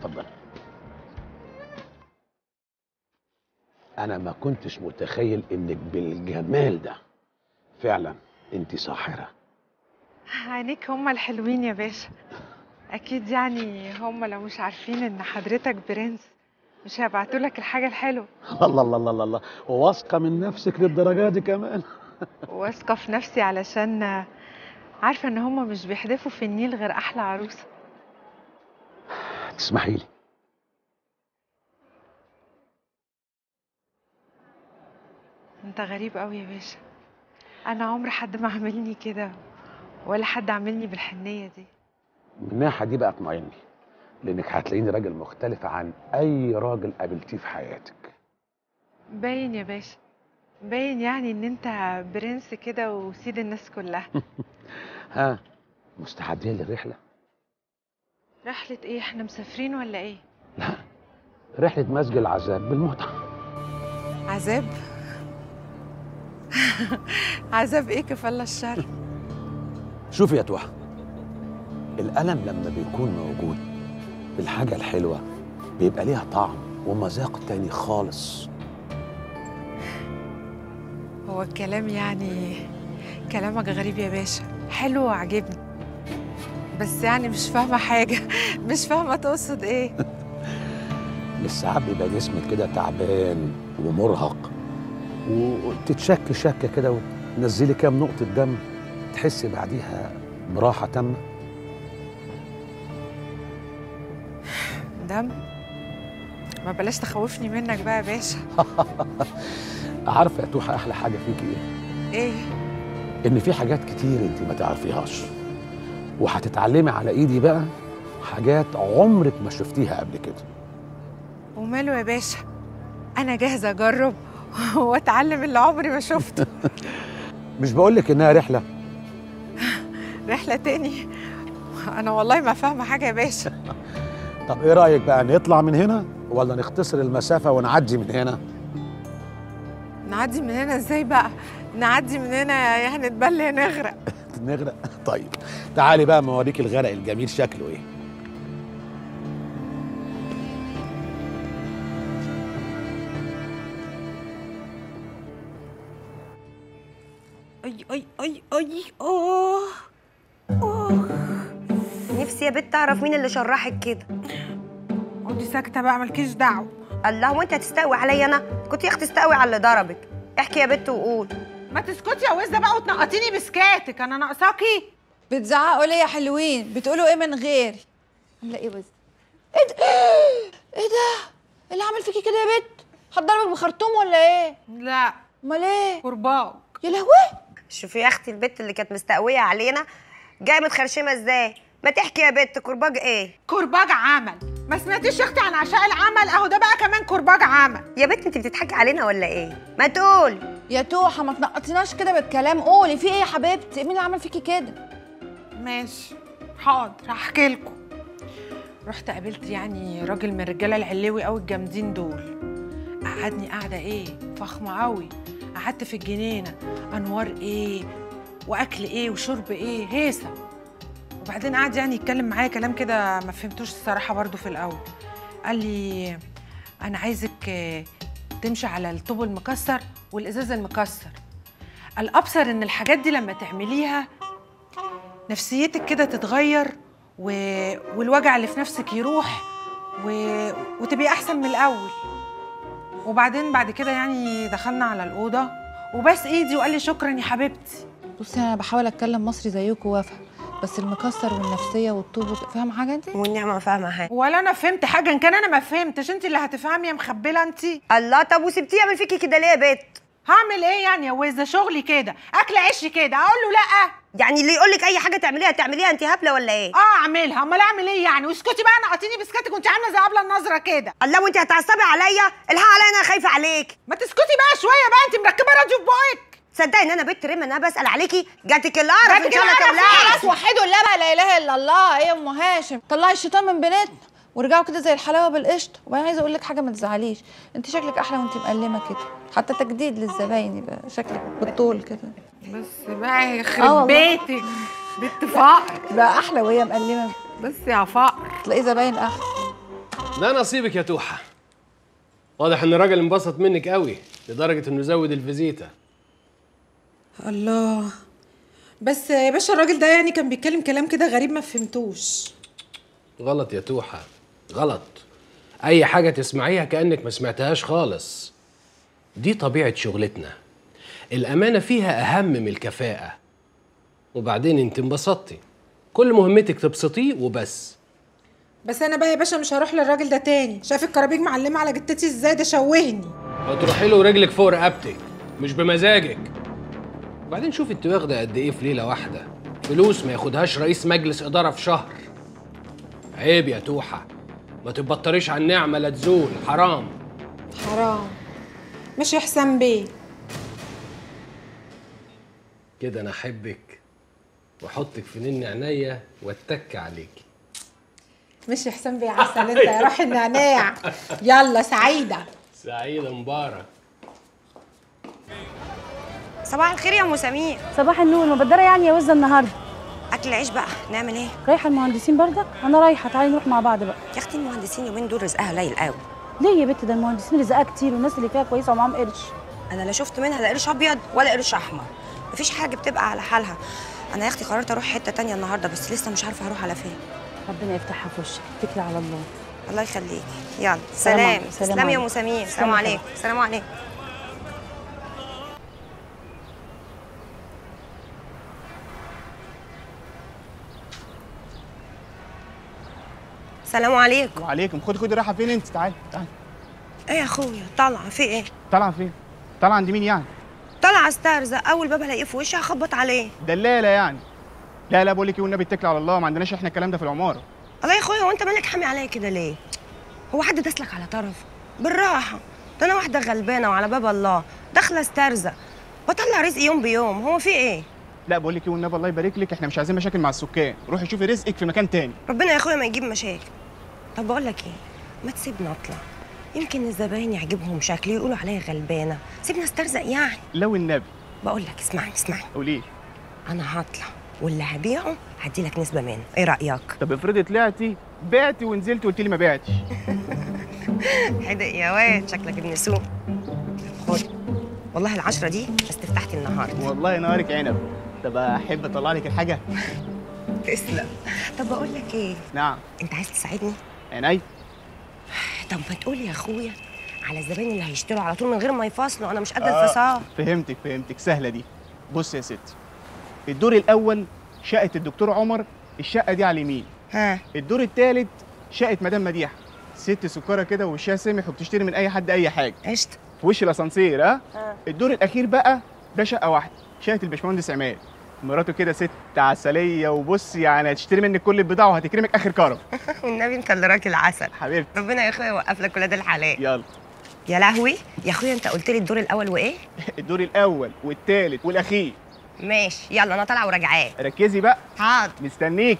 اتفضل أنا ما كنتش متخيل إنك بالجمال ده. فعلا انت ساحرة. عينيك هما الحلوين يا باشا. أكيد يعني هما لو مش عارفين إن حضرتك برنس مش هيبعتوا لك الحاجة الحلوة. الله الله الله الله. واثقة من نفسك للدرجة دي كمان. واثقة في نفسي علشان عارفة إن هما مش بيحدفوا في النيل غير أحلى عروسة. تسمحي لي. انت غريب قوي يا باشا. أنا عمر حد ما عاملني كده ولا حد عاملني بالحنية دي. من الناحيه دي بقى اطمئني لأنك هتلاقيني راجل مختلف عن أي راجل قابلتيه في حياتك. باين يا باشا. باين يعني إن أنت برنس كده وسيد الناس كلها. ها مستعدين للرحلة؟ رحلة إيه؟ إحنا مسافرين ولا إيه؟ لا رحلة مسج العذاب بالمتعه عذاب؟ عذاب إيه كفل الشر؟ شوفي يا توحة الألم لما بيكون موجود بالحاجة الحلوة بيبقى ليها طعم ومذاق تاني خالص. هو الكلام يعني كلامك غريب يا باشا. حلو وعجبني بس يعني مش فاهمة حاجة. مش فاهمة تقصد إيه. ساعات بيبقى جسمك كده تعبان ومرهق وتتشك شكة كده وتنزلي كام نقطة دم تحسي بعديها براحة تامة؟ دم؟ ما بلاش تخوفني منك بقى يا باشا. عارفة يا توحة أحلى حاجة فيكي إيه؟ إيه؟ إن في حاجات كتير أنت ما تعرفيهاش. وهتتعلمي على إيدي بقى حاجات عمرك ما شفتيها قبل كده. وماله يا باشا؟ أنا جاهزة أجرب وأتعلم اللي عمري ما شفته. مش بقولك إنها رحلة؟ رحلة تاني؟ أنا والله ما فاهمة حاجة يا باشا. طب إيه رأيك بقى نطلع من هنا ولا نختصر المسافة ونعدي من هنا؟ نعدي من هنا إزاي بقى؟ نعدي من هنا يا هنتبل يا نغرق. نغرق. طيب تعالي بقى ما اوريك الغرق الجميل شكله إيه. أي أي أي أي أوه نفسي يا بنت اعرف مين اللي شرحك كده. اقعدي ساكتة بقى مالكيش دعوة. الله وأنت هتستقوي عليا أنا؟ كنت يا أختي تستقوي على اللي ضربك. احكي يا بنت وقول. ما تسكتي يا وزة بقى وتنقطيني بسكاتك أنا ناقصاكي. بتزعقوا ليه يا حلوين بتقولوا إيه من غيري عاملة إيه بس إيه ده؟ إيه ده؟ إيه اللي عامل فيكي كده يا بت هتضربك بخرطوم ولا إيه؟ لا. أمال إيه؟ كرباج يا لهوي! شوفي يا أختي البت اللي كانت مستقوية علينا جاية متخرشمة إزاي؟ ما تحكي يا بنت كرباج إيه؟ كرباج عمل. ما سمعتيش يا أختي عن عشاء العمل؟ أهو ده بقى كمان كرباج عمل. يا بنت أنت بتضحكي علينا ولا إيه؟ ما تقول. يا توحة ما تنقطيناش كده بالكلام. قولي في إيه يا حبيبتي؟ مين اللي عمل فيكي كده؟ ماشي. حاضر هحكي لكم. رحت قابلت يعني راجل من الرجاله العلوي قوي الجامدين دول. قعدني قاعدة إيه؟ فخمة قوي قعدت في الجنينة. أنوار إيه؟ وأكل إيه؟ وشرب إيه؟ هيصة. وبعدين قعد يعني يتكلم معايا كلام كده ما فهمتوش الصراحة برضو في الأول. قال لي أنا عايزك آه، تمشي على الطوب المكسر والإزاز المكسر. الابصر إن الحاجات دي لما تعمليها نفسيتك كده تتغير و... والوجع اللي في نفسك يروح و... وتبقي أحسن من الأول. وبعدين بعد كده يعني دخلنا على الأوضة وبس إيدي وقال لي شكرا يا حبيبتي. بصي أنا بحاول أتكلم مصري زيكم وأفهم بس المكسر والنفسية والطوب فاهمة حاجة انت والنعمة فاهمة حاجة. ولا أنا فهمت حاجة إن كان أنا ما فهمتش انت اللي هتفهمي يا مخبلة انت الله طب وسبتيه يعمل فيكي كده ليه يا بنت هعمل إيه يعني يا وزه شغلي كده. أكل عيش كده. أقول له لأ. يعني اللي يقول لك أي حاجة تعمليها تعمليها. انت هبلة ولا إيه؟ آه أعملها. أمال أعمل إيه يعني؟ واسكتي بقى. نقطيني بسكتك وانت عاملة زي قبل النظرة كده. الله وانت هتعصبي عليا؟ الحق عليا أنا خايفة عليك. ما تسكتي بقى شوية بقى. انت مركبة راديو في بقك. تصدقي إن أنا بنت ريما أنا بسأل عليكي جاتك القرف ان جاتك شاء الله خلاص وحدوا الله لا إله إلا الله. إيه يا أم هاشم. طلعي الشيطان من بيناتنا ورجعوا كده زي الحلاوة بالقشطه وبعدين عايزة أقول لك حاجة ما تزعليش. انت شكلك أحلى وأنت مقلمة كده. حتى تجديد للزباين يبقى شكلك بالطول كده. بس بقى آه يخرب والله. بيتك بنت فقر. بقى أحلى وهي مقلمة. بس يا فقر. تلاقي زباين أحلى. ده نصيبك يا توحة. واضح إن الراجل انبسط منك قوي لدرجة إنه زود الفيزيتا. الله. بس يا باشا الراجل ده يعني كان بيتكلم كلام كده غريب ما فهمتوش. غلط يا توحة. غلط. أي حاجة تسمعيها كأنك ما سمعتهاش خالص. دي طبيعة شغلتنا. الأمانة فيها أهم من الكفاءة. وبعدين أنت انبسطتي. كل مهمتك تبسطيه وبس. بس أنا بقى يا باشا مش هروح للراجل ده تاني. شايف الكرابيج معلمة على جتتي إزاي؟ ده شوهني. هتروحي له رجلك فوق رقبتك مش بمزاجك. وبعدين شوف انت واخدة قد إيه في ليلة واحدة. فلوس ما ياخدهاش رئيس مجلس إدارة في شهر. عيب يا توحة. ما تبطريش على النعمة لا تزول حرام. حرام. مش يا حسام بيه كده أنا أحبك وأحطك في نن عينيا وأتك عليكي. مش يا حسام بيه عسل أنت يا روح النعناع. يلا سعيدة. سعيدة مبارك. صباح الخير يا أم سمير. صباح النور مبدرة يعني يا وزة النهارده. اكل عيش بقى. نعمل إيه؟ رايحة المهندسين بردك أنا رايحة. تعالي نروح مع بعض بقى. يا أختي المهندسين يومين دول رزقها قليل قوي. ليه يا بت؟ ده المهندسين رزقها كتير والناس اللي فيها كويسة ومعاهم قرش. أنا لا شفت منها لا قرش أبيض ولا قرش أحمر. مفيش حاجة بتبقى على حالها. أنا يا أختي قررت أروح حتة تانية النهارده بس لسه مش عارفة هروح على فين. ربنا يفتحها في وشك. اتكلي على الله. الله يخليك. يلا سلام سلام. سلام سلام يا سمير. سلام. عليكم. سلام عليكم سلام عليكم. وعليكم. خد خد رايحه فين انت؟ تعالي تعالي إيه يا اخويا؟ طالعة في إيه؟ طالعة فين؟ طالعة عند مين يعني؟ طالعة استرزق أول باب الاقيه في وشي هخبط عليه. دلالة يعني. لا لا بقول لك إيه والنبي اتكل على الله. ما عندناش إحنا الكلام ده في العمارة. الله يا اخويا وانت مالك حامي عليا كده ليه؟ هو حد داسلك على طرف؟ بالراحة. ده أنا واحدة غلبانة وعلى باب الله داخلة استرزق بطلع رزقي يوم بيوم. هو في إيه؟ لا بقول لك إيه والنبي الله يبارك لك. إحنا مش عايزين مشاكل مع السكان. روحي شوفي رزقك في مكان تاني. ربنا يا اخويا ما يجيب مشاكل. طب بقول لك إيه؟ ما تسيبني اطلع يمكن الزباين يعجبهم شكلي يقولوا عليا غلبانة. سيبني استرزق يعني. لو النبي. بقول لك اسمعني اسمعني. قولي لي. أنا هطلع. واللي هبيعه هدي لك نسبة منه. إيه رأيك؟ طب افرضي طلعتي بعتي ونزلتي وقلت لي ما بعتش. حدق يا واد؟ شكلك ابن سوق خد. والله العشرة دي استفتحتي النهارده. والله نهارك عنب. طب أحب أطلع لك الحاجة؟ تسلم. طب بقول لك إيه؟ نعم. أنت عايز تساعدني؟ عيني. طب ما تقول يا اخويا على الزباين اللي هيشتروا على طول من غير ما يفاصلوا أنا مش قد آه. فهمتك فهمتك. سهلة دي. بص يا ستي الدور الأول شقة الدكتور عمر الشقة دي على اليمين. ها. الدور الثالث شقة مدام مديحة. ست سكره كده وشها سمح وبتشتري من أي حد أي حاجة. قشطة. في وش الأسانسير ها. الدور الأخير بقى ده شقة واحدة شقة الباشمهندس عماد. مراته كده ست عسلية وبص يعني هتشتري منك كل البضاعة وهتكرمك آخر كرم. والنبي انت اللي راكل عسل. حبيبتي. ربنا يا اخويا يوقف لك ولاد الحلال. يلا. يا لهوي. يا اخويا انت قلت لي الدور الأول وإيه؟ الدور الأول والثالث والأخير. ماشي. يلا أنا طالعة وراجعاه ركزي بقى. حاضر. مستنيك.